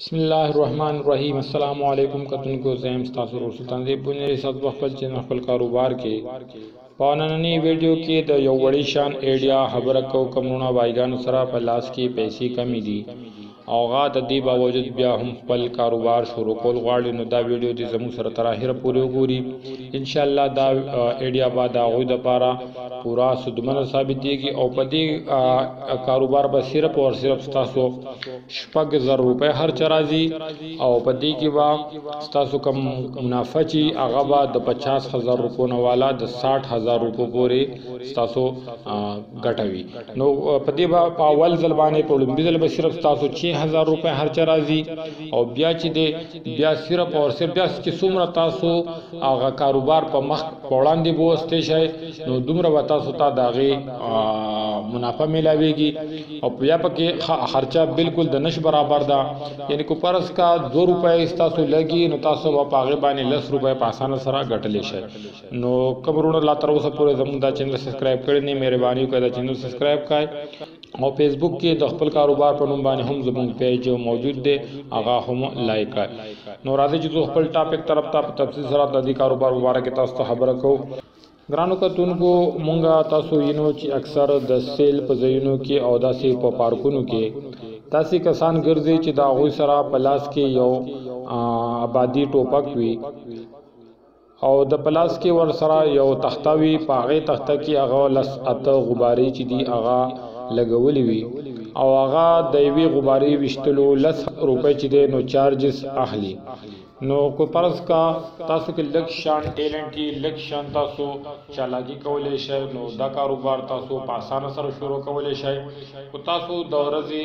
بسم الله الرحمن الرحیم السلام علیکم کتونکو زم تاسو رسول سلطان دی بنری صاحب خپل چینل خپل کاروبار کې په نننی ویډیو کې د یو وړي شان ایډیا خبره کو کمونه وایګانو سره په لاس کې پیسې کمی دي او غا د دې باوجود بیا هم خپل کاروبار شروع کول غواړي نو دا ویډیو دې زموږ سره تر اخره پورې وګوري ان شاء الله دا ایډیا به دا غوي د پاره پورا سودمن ثابتېږي او په دې کاروبار به صرف او صرف تاسو شپږ زر روپۍ خرچ راځي او په دې کې به تاسو کم منافع چې هغه به د 50000 روپو نه والا د 60000 روپو پورې تاسو ګټوي نو په دې به په اول ځل باندې په لومبي ځل به صرف تاسو 6000 روپۍ خرچ راځي او بیا چې د بیا صرف او صرف بیا چې څومره تاسو هغه کاروبار په مخ وړاندې بوستې شئ نو دومره به تاسو ته د هغې منافع میلاویږي او بیا پکې خرچه بالکل د نش برابر ده یعنی کو پرس کا 2 روپۍ تاسو لګي نو تاسو به پاغه باندې 10 روپۍ په اسانه سره ګټلې شئ نو کوم رونه لا تر اوسه پورې زموږ دا چینل سبسکرایب کړی نه مهرباني وکړئ دا چینل سبسکرایب کړئ او فیسبوک کې د خپل کاروبار په نوم باندې هم زموږ پیج موجود دی هغه هم لایک کړئ نو راځي چې خپل ټاپک طرف ته په تفصیل سره د دې کاروبار مبارک کې تاسو ته خبره کوو ګرانو کتونکو مونږه تاسو یینو چې اکثر د سیل په ځایونو کې او داسې په پارکونو کې داسې کسان ګرځي چې دا غوي سره په لاس کې یو آبادی ټوپک وي او د پلاس کې ور سره یو تخته وي په هغه تخته کې هغه لس اته غبارې چې دي هغه لګولې وي او هغه د یوې غبارې وشتلو لس روپۍ چې دی نو چارجز اخلي نو کو پرس کا تاسو کې لک شان ټیلنټ یې لک شان تاسو چالاکی کولای شئ نو دا کاروبار تاسو په اسانه سره شروع کولای شئ کو تاسو د ورځې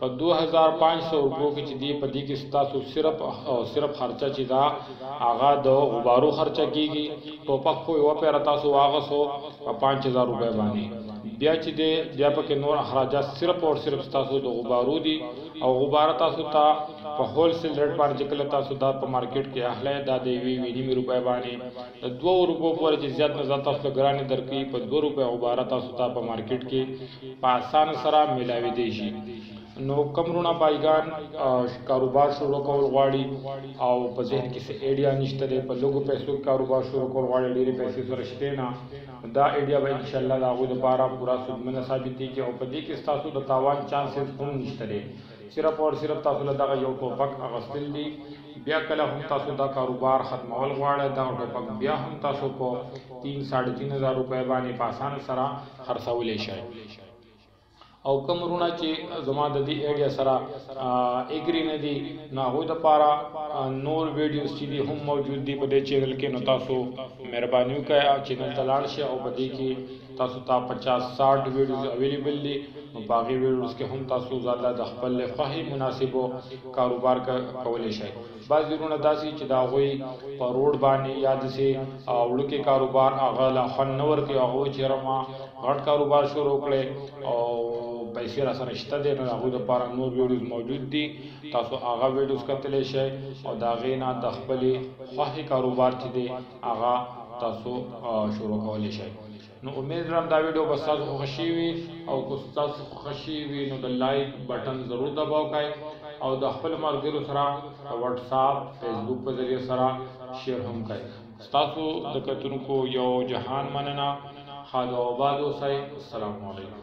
په دوه هزار پنځ سوه روپو کې چې دی په دې کې ستاسو صرف او صرف خرچه چې دا هغه د غبارو خرچه کیږي ټوپک خو یو پیره تاسو واغسو په پنځ هزار روپۍ باندې بیا چې دی بیا پکې نور اخراجات صرف او صرف ستاسو د غبارو دي او غباره تاسو ته په هول سیل ریټ باندې چې کله تاسو دا په مارکیټ کې اخلئ دا د یوې یوې نیمې روپۍ باندې د دوه روپو پورې چې زیات نه زیات تاسو له ګرانې درکوي په دوه روپۍ غباره تاسو ته په مارکیټ کې په اسانه سره ملاویدی شی نو کم رونه بایګان کاروبار شروع کول غواړي او په ذهن کې څه ایډیا نشته دی په لګو پیسو کاروبار شروع کول غواړي ډیره پیسې سره شته نه دا ایډیا به ان شاء الله د هغوی لپاره پورا سودمنه ثابتېږي او په دې کې ستاسو د تاوان چانسز هم نشته دی صرف اور صرف تاسو له دغه یو ټوپک اغستل دي بیا کله هم تاسو دا کاروبار ختمول غواړی دغه ټوپک بیا هم تاسو په تین ساړه تین هزار روپی باندی په اسانه سره خرڅولی شی او کوم ورونه چې زما د دې ایډیا سره اګری نه دي نو هغه د پاره نور ویډیوز چې دي هم موجود دي په دې چینل کې نو تاسو مهرباني وکړئ چینل ته لاړ شئ او په دې کې تاسو ته پچاس ساټ ویډیوز اویلیبل دي نو په هغې ویډیوز کې هم تاسو ځانله د خپل خوښې مناسبو کاروبار کولی شئ بعضې وروڼه داسې چې د هغوی په روډ باندې یا داسې وړوکې کاروبار هغه لا خوند نه ورکوي هغه وایي چې ما غټ کاروبار شروع کړی او پیسې را سره شته دی نو د هغوی دپاره نور ویډیوز موجود دي تاسو هغه ویډیوز کتلی شئ او د هغې نه د خپلې خوښې کاروبار چې دی هغه تاسو شروع کولای شئ نو امید لرم دا ویډیو به تاسو خوښ شي وي او کو تاسو خوښ شي وي نو د لایک بټن ضرور دباو کړئ او د خپل مرګرو سره د واتس اپ فیسبوک په ذریعہ سره شیر هم کړئ تاسو د کتونکو یو جهان مننه خادو آباد اوسئ السلام علیکم